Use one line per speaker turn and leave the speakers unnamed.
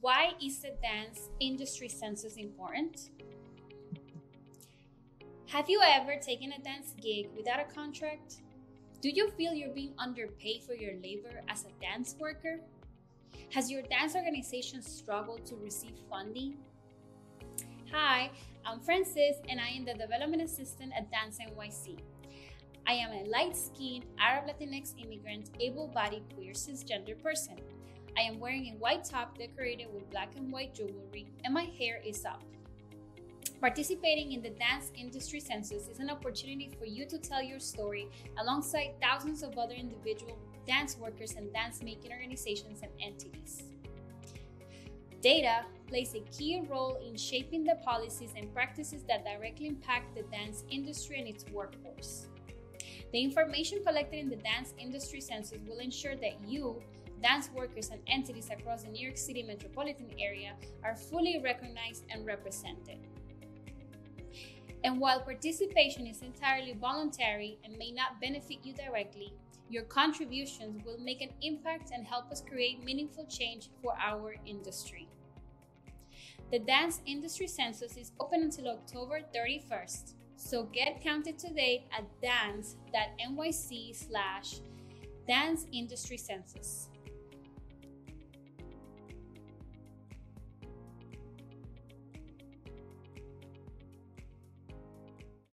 Why is the dance industry census important? Have you ever taken a dance gig without a contract? Do you feel you're being underpaid for your labor as a dance worker? Has your dance organization struggled to receive funding? Hi, I'm Francis and I am the Development Assistant at Dance NYC. I am a light skinned Arab Latinx immigrant, able bodied queer cisgender person. I am wearing a white top decorated with black and white jewelry, and my hair is up. Participating in the dance industry census is an opportunity for you to tell your story alongside thousands of other individual dance workers and dance making organizations and entities. Data plays a key role in shaping the policies and practices that directly impact the dance industry and its workforce. The information collected in the dance industry census will ensure that you, dance workers, and entities across the New York City metropolitan area are fully recognized and represented. And while participation is entirely voluntary and may not benefit you directly, your contributions will make an impact and help us create meaningful change for our industry. The dance industry census is open until October 31st, so get counted today at dance.nyc slash dance industry census.